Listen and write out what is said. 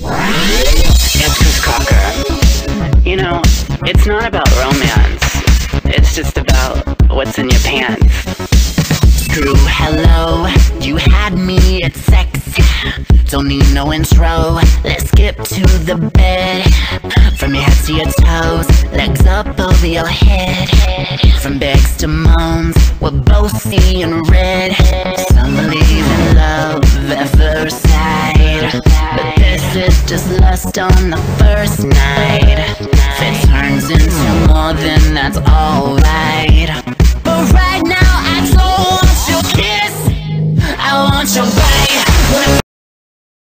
It's Chris Crocker. You know, it's not about romance. It's just about what's in your pants. Screw hello, you had me at sex. Don't need no intro, let's skip to the bed. From your head to your toes, legs up over your head. From begs to moans, we're both seeing red. Some believe in love at first sight. But this is just lust on the first night. If it turns into more, then that's alright. But right now, I don't want your kiss. I want your.